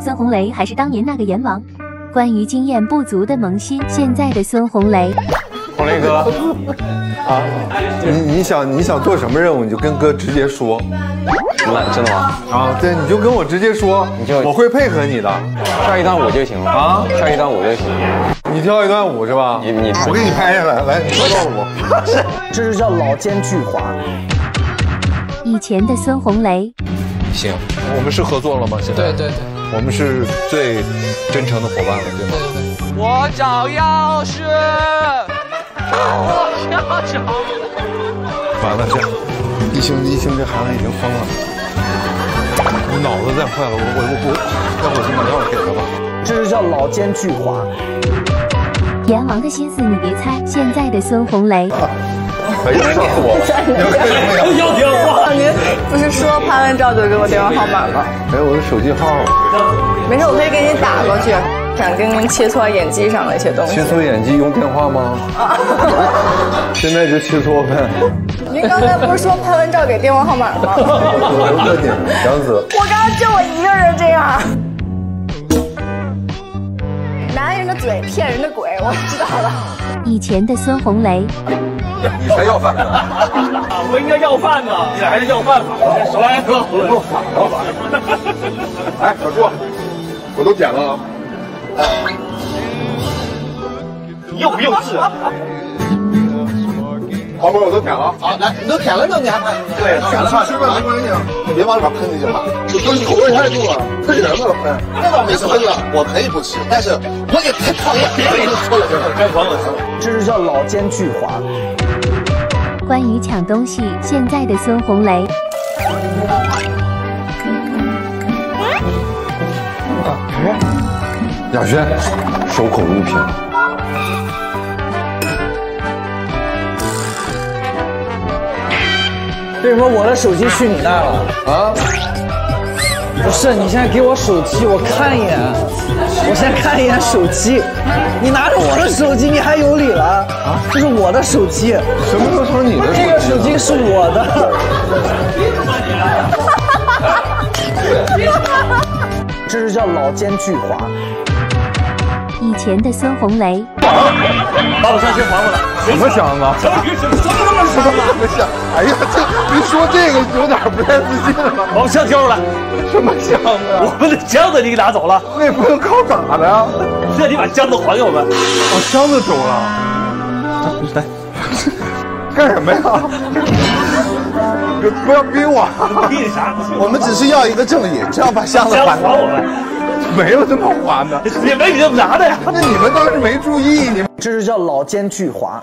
孙红雷还是当年那个阎王。关于经验不足的萌新，现在的孙红雷，红雷哥，啊，你你想你想做什么任务，你就跟哥直接说。真的真的吗？啊，对，你就跟我直接说，你就我会配合你的。跳一段舞就行了啊跳一段舞就行。你跳一段舞是吧？你你我给你拍下来，来，你跳段舞。这就叫老奸巨猾。以前的孙红雷，行，我们是合作了吗？现在对对对我们是最真诚的伙伴了，对吗？我找钥匙，我要找。完了，这一星一星这孩子已经疯了，我脑子再坏了，我我我我，要不我先把钥匙给他吧。这就叫老奸巨猾。阎王的心思你别猜。现在的孙红雷，哎呀，吓死我了！你要干什么呀？要电话。您不是说拍完照就给我电话号码吗？没有？我的手机号，没事，我可以给你打过去，想跟您切磋演技上的一些东西。切磋演技用电话吗？现在就切磋呗。您刚才不是说拍完照给电话号码吗？我问你，杨子，我刚刚就我一个人这样。男人的嘴骗人的鬼，我知道了。以前的孙红雷，你才要饭呢！我应该要饭呢，你还是要饭吧？来哥，哎，小朱，我都点了啊。你幼不幼稚啊？黄瓜我都舔了。好，来，你都舔了之后你还喷？对，舔了吧？吃饭没关系啊。你别往里边喷就行了。你口味太重了，喷人了喷。那倒没什么了，我可以不吃，但是我也太讨厌别人说了，该管我吃。这就叫老奸巨猾。关于抢东西，现在的孙红雷，雅轩，守口如瓶。为什么我的手机去你那了？啊？不是，你现在给我手机，我看一眼。我先看一眼手机。你拿着我的手机，你还有理了？啊，这是我的手机，什么时候成你的手机这个手机是我的。这是叫老奸巨猾。以前的孙红雷，把我相机还我来。什么箱子？什么什么那么什么箱？哎呀，这一说这个有点不太自信了。把我相挑出来。什么箱子？我们的箱子你给拿走了，那也不能靠打的呀。那你把箱子还给我们。哦，箱子走了。来，干什么呀？不要逼我！逼你啥？我们只是要一个正义，只要把箱子还给我们。没有这么滑的，也没你这么拿的呀。那你们当时没注意，你们。这就叫老奸巨猾。